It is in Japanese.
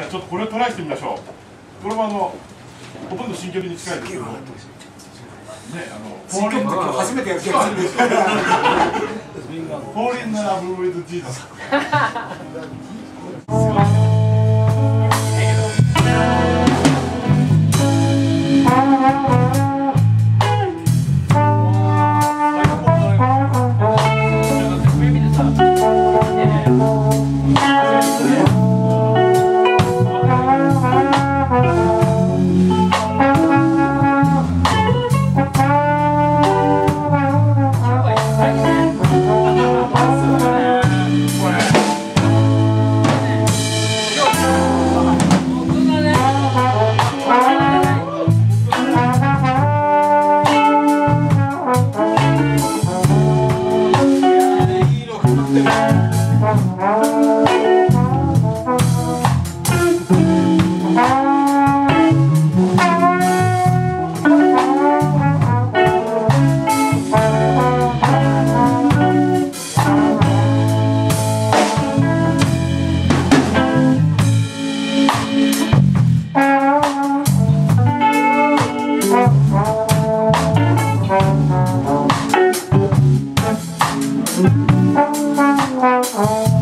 じゃあちょっとこれをトライしてみましょう。これもあのほとんど新曲に近いですけど。ねあの新曲って今日初めてやる気がするんですけど。Fall in love with Jesus Thank you.